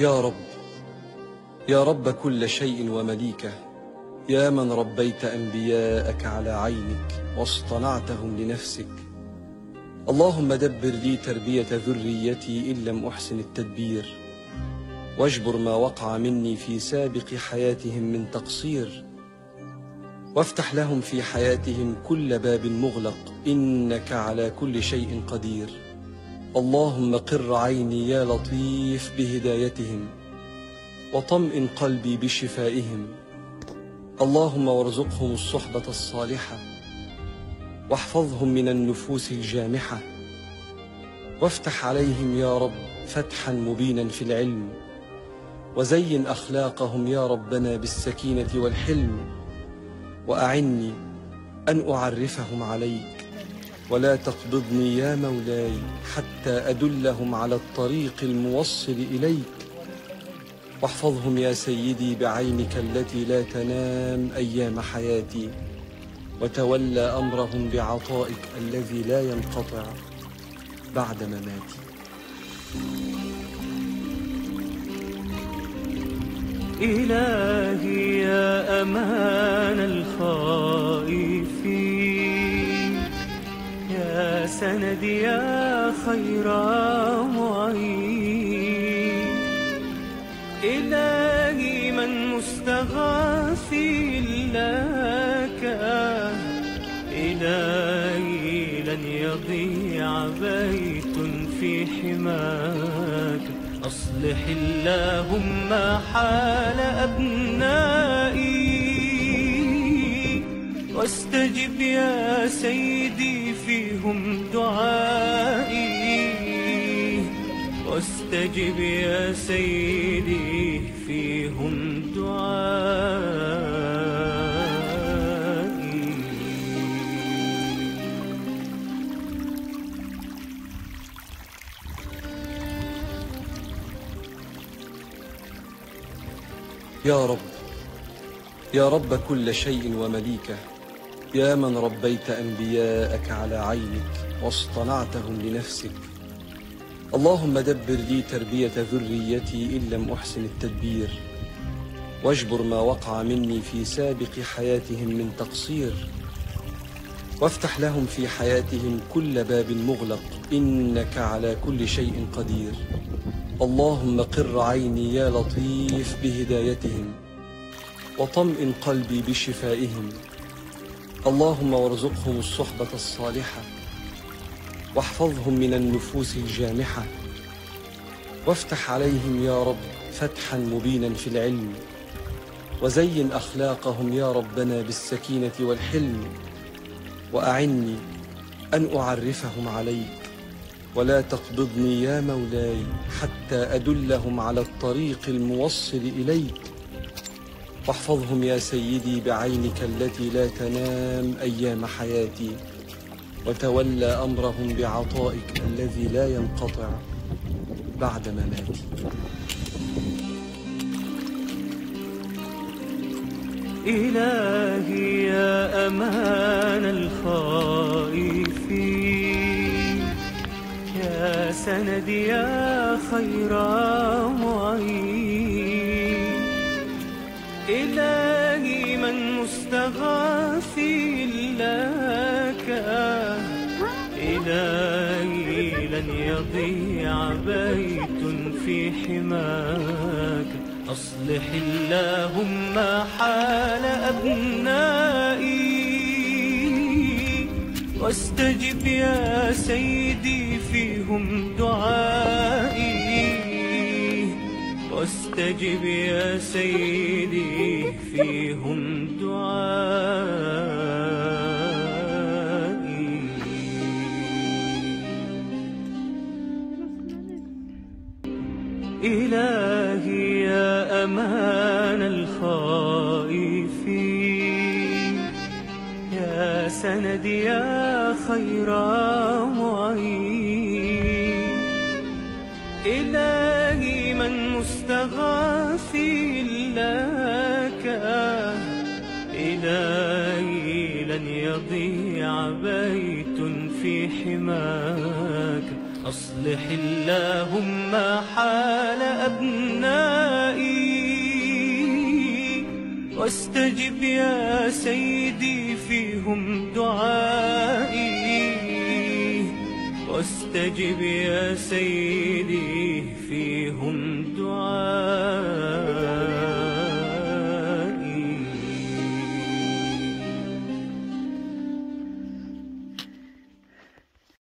يا رب يا رب كل شيء ومليكه يا من ربيت أنبياءك على عينك واصطنعتهم لنفسك. اللهم دبر لي تربية ذريتي إن لم أحسن التدبير. واجبر ما وقع مني في سابق حياتهم من تقصير. وافتح لهم في حياتهم كل باب مغلق. إنك على كل شيء قدير. اللهم قر عيني يا لطيف بهدايتهم وطمئن قلبي بشفائهم. اللهم وارزقهم الصحبة الصالحة واحفظهم من النفوس الجامحة. وافتح عليهم يا رب فتحا مبينا في العلم. وزين أخلاقهم يا ربنا بالسكينة والحلم. وأعني أن أعرفهم عليك. ولا تقبضني يا مولاي حتى أدلهم على الطريق الموصل إليك. واحفظهم يا سيدي بعينك التي لا تنام أيام حياتي. وتولى أمرهم بعطائك الذي لا ينقطع بعد مماتي. إلهي أمان الخائفين. يا سندي يا خير معين. إلهي من مستغاثي لك. إلهي لن يضيع بيت في حماك. أصلح اللهم حال أبنائي واستجب يا سيدي فيهم دعائي. واستجب يا سيدي فيهم دعائي. يا رب يا رب كل شيء ومليكة. يا من ربيت أنبياءك على عينك واصطنعتهم لنفسك. اللهم دبر لي تربية ذريتي إن لم أحسن التدبير. واجبر ما وقع مني في سابق حياتهم من تقصير. وافتح لهم في حياتهم كل باب مغلق. إنك على كل شيء قدير. اللهم قر عيني يا لطيف بهدايتهم. وطمئن قلبي بشفائهم. اللهم وارزقهم الصحبة الصالحة واحفظهم من النفوس الجامحة وافتح عليهم يا رب فتحا مبينا في العلم وزين أخلاقهم يا ربنا بالسكينة والحلم وأعني أن أعرفهم عليك ولا تقبضني يا مولاي حتى أدلهم على الطريق الموصل إليك واحفظهم يا سيدي بعينك التي لا تنام أيام حياتي وتولى أمرهم بعطائك الذي لا ينقطع بعد مماتي. إلهي يا أمان الخائفين يا سندي يا خير معين. إلهي من مستغاثي لك. إلهي لن يضيع بيت في حماك. أصلح اللهم حال أبنائي. واستجب يا سيدي فيهم دعائي. واستجب يا سيدي فيهم دعائي. إلهي يا أمان الخائفين. يا سندي يا خير معين. إلهي مستغاثي لك. إلهي لن يضيع بيت في حماك. أصلح اللهم حال أبنائي. واستجب يا سيدي فيهم دعائي. واستجب يا سيدي فيهم